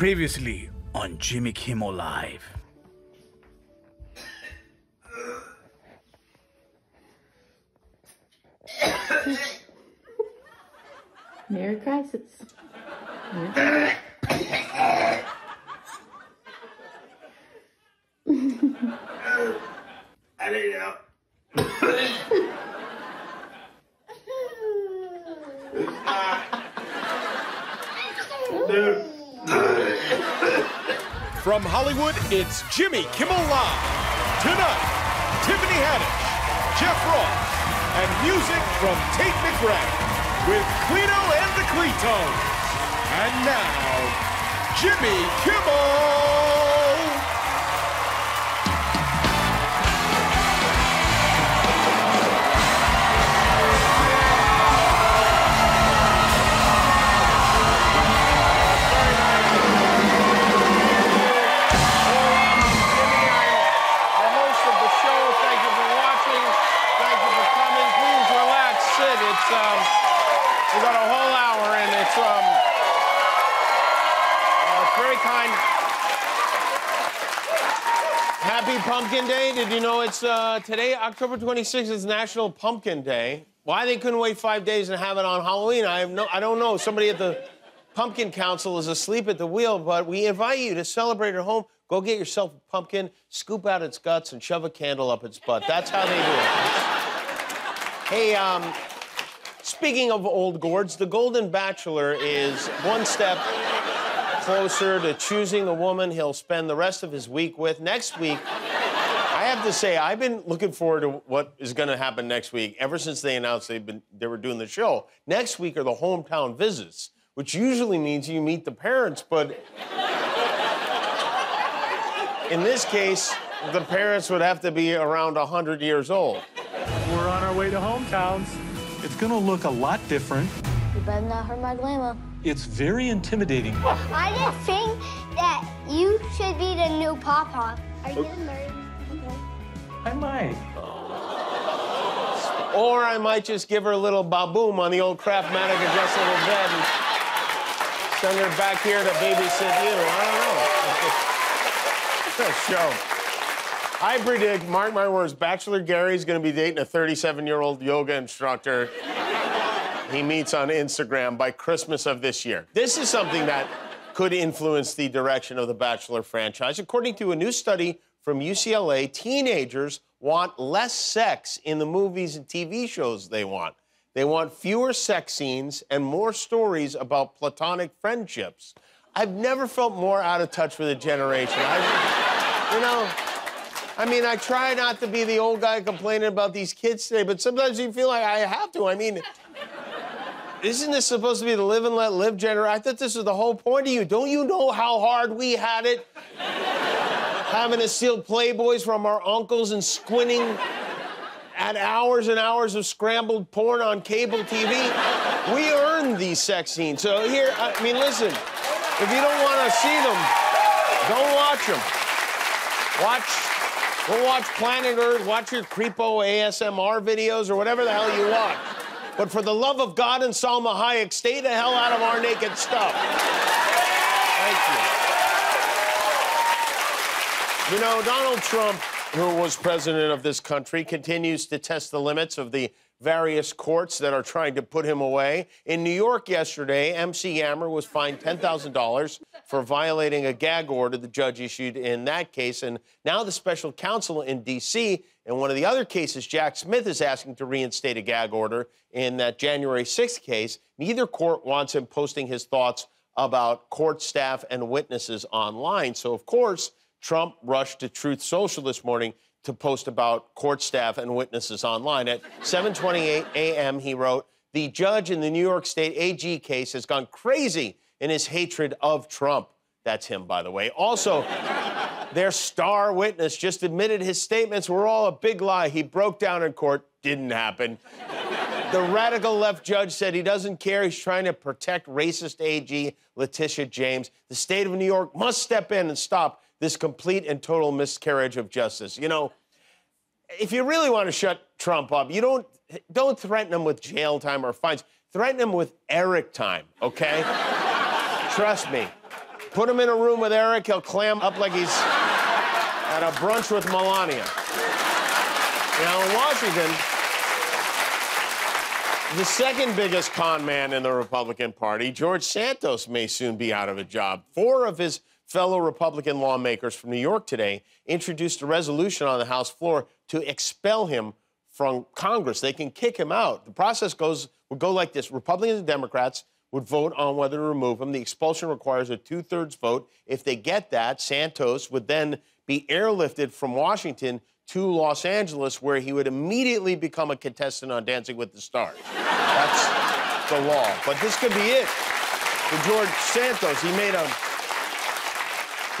Previously on Jimmy Kimmel Live. Merry crisis. Yeah. I need help. Dude. From Hollywood, it's Jimmy Kimmel Live. Tonight, Tiffany Haddish, Jeff Ross, and music from Tate McGrath with Cleto and the Clitos. And now, Jimmy Kimmel. Happy Pumpkin Day! Did you know it's uh, today, October 26th, is National Pumpkin Day? Why they couldn't wait five days and have it on Halloween? I have no, I don't know. Somebody at the Pumpkin Council is asleep at the wheel, but we invite you to celebrate at home. Go get yourself a pumpkin, scoop out its guts, and shove a candle up its butt. That's how they do it. hey, um, speaking of old gourds, the Golden Bachelor is one step closer to choosing the woman he'll spend the rest of his week with. Next week, I have to say, I've been looking forward to what is going to happen next week ever since they announced they've been they were doing the show. Next week are the hometown visits, which usually means you meet the parents, but in this case, the parents would have to be around 100 years old. We're on our way to hometowns. It's gonna look a lot different. You better not hurt my glamour. It's very intimidating. I just think that you should be the new Papa. Are you getting married? I might. Or I might just give her a little baboom on the old Craftmatic adjustable bed and send her back here to babysit you. I don't know. It's a show. I predict, mark my words, Bachelor Gerry's gonna be dating a 37 year old yoga instructor he meets on Instagram by Christmas of this year. This is something that could influence the direction of the Bachelor franchise. According to a new study from UCLA, teenagers want less sex in the movies and TV shows they want. They want fewer sex scenes and more stories about platonic friendships. I've never felt more out of touch with a generation. I, you know, I mean, I try not to be the old guy complaining about these kids today, but sometimes you feel like I have to. I mean, isn't this supposed to be the live and let live generation? I thought this was the whole point of you. Don't you know how hard we had it? Having to steal Playboys from our uncles and squinting at hours and hours of scrambled porn on cable TV. We earned these sex scenes. So here, I mean, listen, if you don't want to see them, don't watch them. Watch, go watch Planet Earth, watch your creepo ASMR videos or whatever the hell you watch. But for the love of God and Salma Hayek, stay the hell out of our naked stuff. Thank you. You know, Donald Trump, who was president of this country, continues to test the limits of the various courts that are trying to put him away. In New York yesterday, MC Hammer was fined $10,000 for violating a gag order the judge issued in that case. And now the special counsel in D.C. in one of the other cases, Jack Smith is asking to reinstate a gag order in that January 6th case. Neither court wants him posting his thoughts about court staff and witnesses online. So, of course, Trump rushed to Truth Social this morning to post about court staff and witnesses online. At 7:28 a.m., he wrote, "The judge in the New York State AG case has gone crazy in his hatred of Trump." That's him, by the way. Also, their star witness just admitted his statements were all a big lie. He broke down in court. Didn't happen. The radical left judge said he doesn't care. He's trying to protect racist AG Letitia James. The state of New York must step in and stop this complete and total miscarriage of justice. You know, if you really want to shut Trump up, you don't don't threaten him with jail time or fines. Threaten him with Eric time, okay? Trust me. Put him in a room with Eric, he'll clam up like he's at a brunch with Melania. Now, in Washington, the second biggest con man in the Republican Party, George Santos, may soon be out of a job. Four of his fellow Republican lawmakers from New York today introduced a resolution on the House floor to expel him from Congress. They can kick him out. The process goes would go like this: Republicans and Democrats would vote on whether to remove him. The expulsion requires a two-thirds vote. If they get that, Santos would then be airlifted from Washington to Los Angeles, where he would immediately become a contestant on Dancing with the Stars. That's the law. But this could be it for George Santos. He made a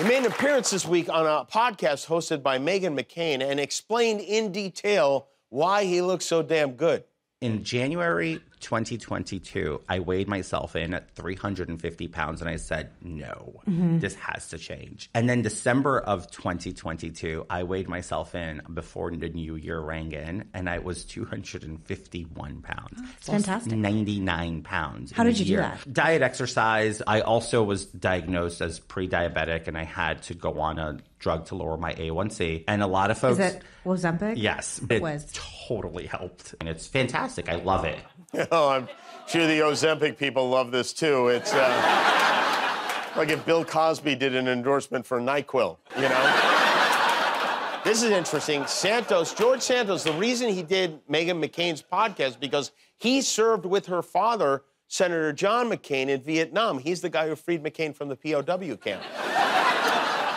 he made an appearance this week on a podcast hosted by Meghan McCain and explained in detail why he looks so damn good. In January 2022, I weighed myself in at 350 pounds and I said, no, mm-hmm. this has to change. And then December of 2022, I weighed myself in before the new year rang in and I was 251 pounds. That's fantastic. 99 pounds. How in did you do that? Diet exercise. I also was diagnosed as pre diabetic and I had to go on a drug to lower my A1C. And a lot of folks. Is it Ozempic? Yes, it Was. totally helped. And it's fantastic. I love it. Oh, I'm sure the Ozempic people love this too. It's uh, like if Bill Cosby did an endorsement for NyQuil, you know? this is interesting. Santos, George Santos, the reason he did Meghan McCain's podcast because he served with her father, Senator John McCain, in Vietnam. He's the guy who freed McCain from the POW camp.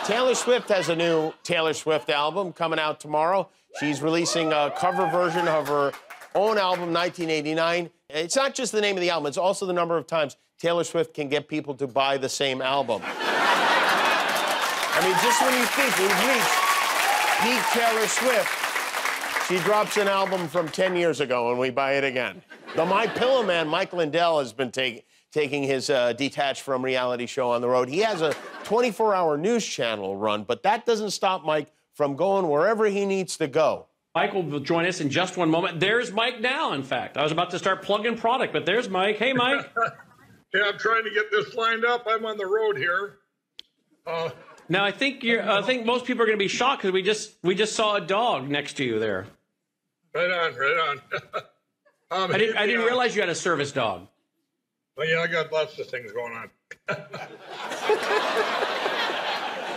Taylor Swift has a new Taylor Swift album coming out tomorrow. She's releasing a cover version of her own album, 1989. It's not just the name of the album, it's also the number of times Taylor Swift can get people to buy the same album. I mean, just when you think we've reached peak Taylor Swift, she drops an album from 10 years ago and we buy it again. The My Pillow Man, Mike Lindell, has been take, taking his uh, detached from reality show on the road. He has a 24 hour news channel run, but that doesn't stop Mike from going wherever he needs to go. Mike will join us in just one moment. There's Mike now, in fact. I was about to start plugging product, but there's Mike. Hey, Mike. Yeah, I'm trying to get this lined up. I'm on the road here. Uh, now, I think you're, I think most people are going to be shocked because we just we just saw a dog next to you there. right on, right on. um, I didn't I didn't realize you had a service dog. Well, yeah, I got lots of things going on.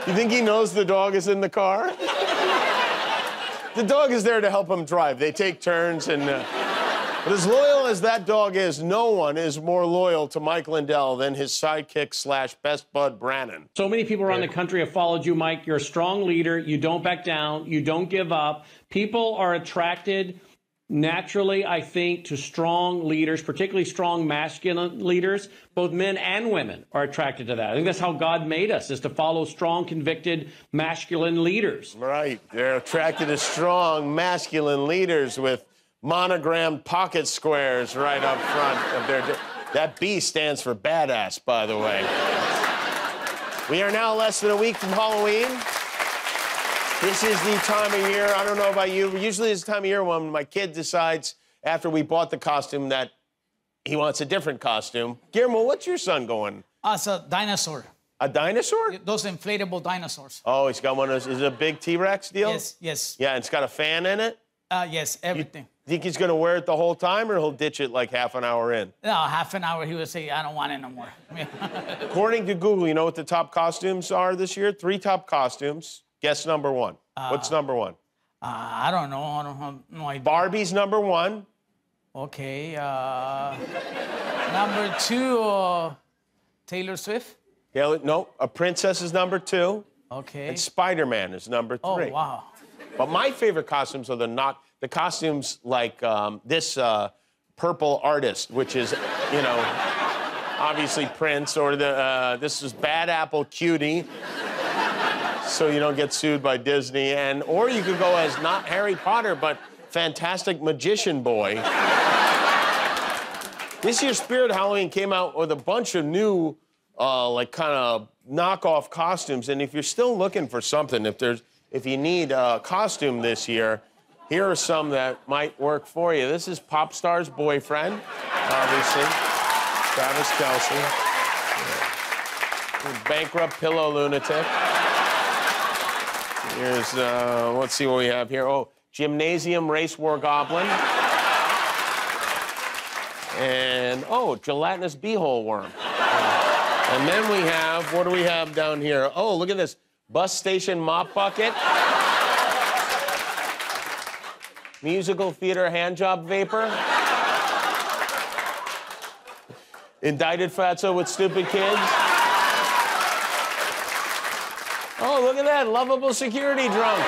You think he knows the dog is in the car? the dog is there to help him drive. They take turns, and uh, but as loyal as that dog is, no one is more loyal to Mike Lindell than his sidekick slash best bud Brannon. So many people around the country have followed you, Mike. You're a strong leader. You don't back down. You don't give up. People are attracted naturally, I think, to strong leaders, particularly strong masculine leaders. Both men and women are attracted to that. I think that's how God made us, is to follow strong, convicted, masculine leaders. Right, they're attracted to strong, masculine leaders with monogrammed pocket squares right up front of their. That B stands for badass, by the way. We are now less than a week from Halloween. This is the time of year, I don't know about you, but usually it's the time of year when my kid decides after we bought the costume that he wants a different costume. Guillermo, what's your son going? As a dinosaur. A dinosaur? Those inflatable dinosaurs. Oh, he's got one of those. Is it a big T Rex deal? Yes, yes. Yeah, it's got a fan in it. Uh, yes, everything. You Think he's going to wear it the whole time or he'll ditch it like half an hour in? No, half an hour he would say, I don't want it no more. According to Google, you know what the top costumes are this year? Three top costumes. Guess number one. What's number one? Uh, I don't know. I don't have no idea. Barbie's number one. Okay. Uh, number two, uh, Taylor Swift. Taylor, no, a princess is number two. Okay. And Spider Man is number Oh, three. wow. But my favorite costumes are the not the costumes like um, this uh, purple artist, which is, you know, obviously Prince, or the uh, this is Bad Apple Cutie, so you don't get sued by Disney, and or you could go as not Harry Potter but Fantastic Magician Boy. this year's Spirit Halloween came out with a bunch of new, uh, like kind of knockoff costumes, and if you're still looking for something, if there's if you need a costume this year, here are some that might work for you. This is pop star's boyfriend, obviously, Travis Kelce. bankrupt pillow lunatic. Here's, uh, let's see what we have here. Oh, gymnasium race war goblin. And, oh, gelatinous beehole worm. And then we have, what do we have down here? Oh, look at this bus station mop bucket. Musical theater handjob vapor. Indicted fatso with stupid kids. Oh, look at that lovable security drunk.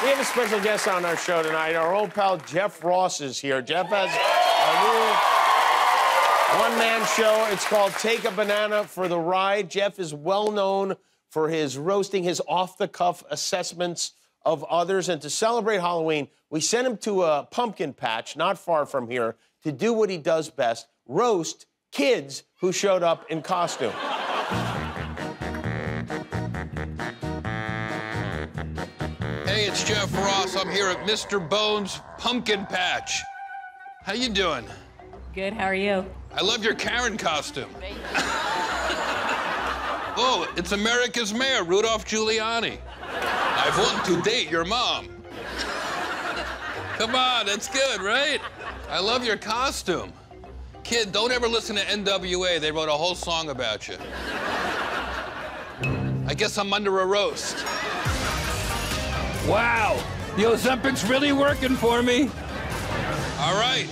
We have a special guest on our show tonight. Our old pal Jeff Ross is here. Jeff has a new one man show. It's called Take a Banana for the Ride. Jeff is well known for his roasting, his off the cuff assessments of others. And to celebrate Halloween, we sent him to a pumpkin patch not far from here to do what he does best roast kids who showed up in costume. Hey, it's Jeff Ross. I'm here at Mr. Bones Pumpkin Patch. How you doing? Good, how are you? I love your Karen costume. oh, it's America's mayor, Rudolph Giuliani. I've wanted to date your mom. Come on, that's good, right? I love your costume. Kid, don't ever listen to NWA. They wrote a whole song about you. I guess I'm under a roast. Wow, the Ozempic's really working for me. All right.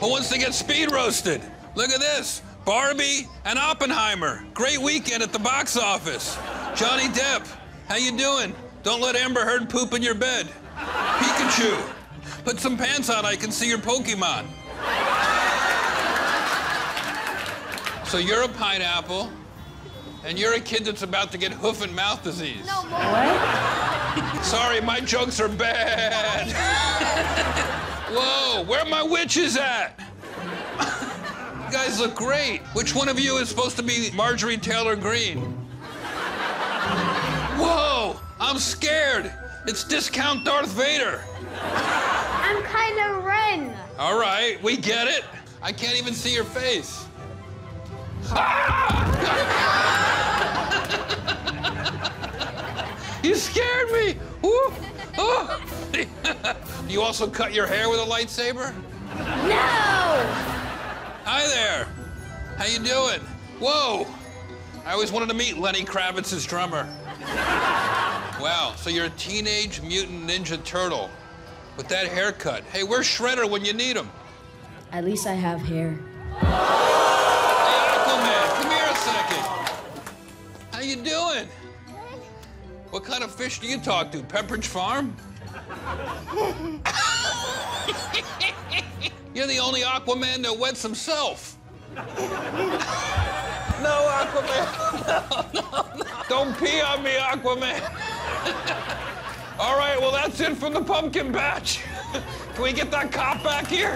Who wants to get speed roasted? Look at this. Barbie and Oppenheimer. Great weekend at the box office. Johnny Depp, how you doing? Don't let Amber Heard poop in your bed. Pikachu, put some pants on. I can see your Pokemon. So you're a pineapple, and you're a kid that's about to get hoof and mouth disease. No, What? Sorry, my jokes are bad. Whoa, where are my witches at? you guys look great. Which one of you is supposed to be Marjorie Taylor Greene? Whoa, I'm scared. It's discount Darth Vader. I'm Kylo Ren. All right, we get it. I can't even see your face. You scared me. Ooh. Oh. you also cut your hair with a lightsaber? No! Hi there. How you doing? Whoa. I always wanted to meet Lenny Kravitz's drummer. Wow, so you're a teenage mutant ninja turtle with that haircut. Hey, where's Shredder when you need him? At least I have hair. What kind of fish do you talk to? Pepperidge Farm? You're the only Aquaman that wets himself. No, Aquaman. No, no, no. Don't pee on me, Aquaman. All right, well, that's it from the pumpkin patch. Can we get that cop back here?